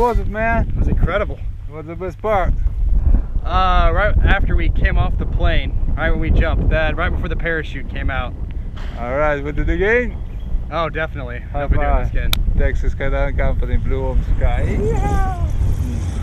was it, man? It was incredible. What's the best part? Uh, right after we came off the plane, right when we jumped, that right before the parachute came out. All right, we did do it again. Oh, definitely. High Hope we do five. again. Texas Skydive Company, Blue Home Sky. Yeah. Mm.